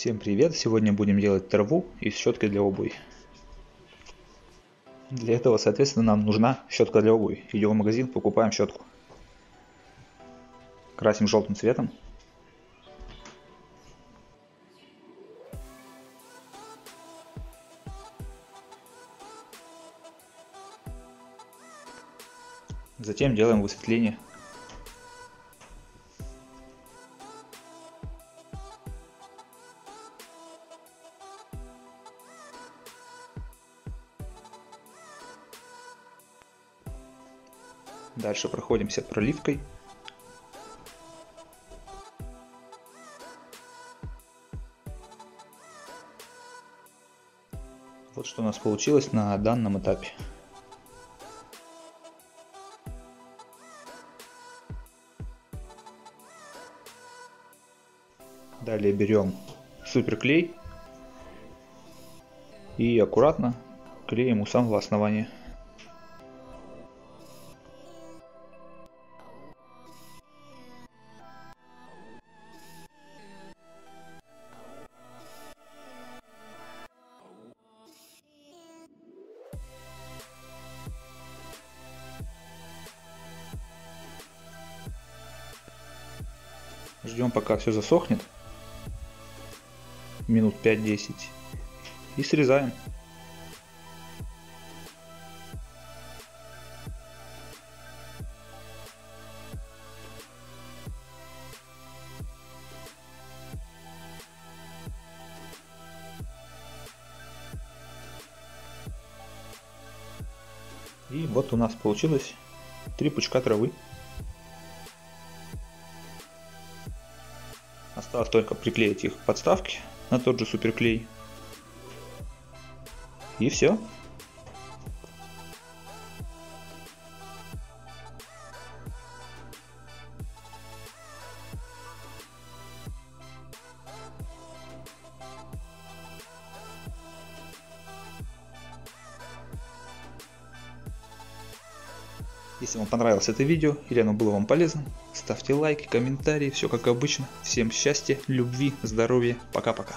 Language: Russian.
Всем привет! Сегодня будем делать траву из щетки для обуви. Для этого, соответственно, нам нужна щетка для обуви. Идем в магазин, покупаем щетку. Красим желтым цветом. Затем делаем высветление Дальше проходимся проливкой. Вот что у нас получилось на данном этапе. Далее берем суперклей и аккуратно клеим у самого основания. Ждем пока все засохнет. Минут 5-10. И срезаем. И вот у нас получилось три пучка травы. Осталось только приклеить их подставки на тот же суперклей. И все. Если вам понравилось это видео или оно было вам полезным, ставьте лайки, комментарии, все как обычно. Всем счастья, любви, здоровья, пока-пока.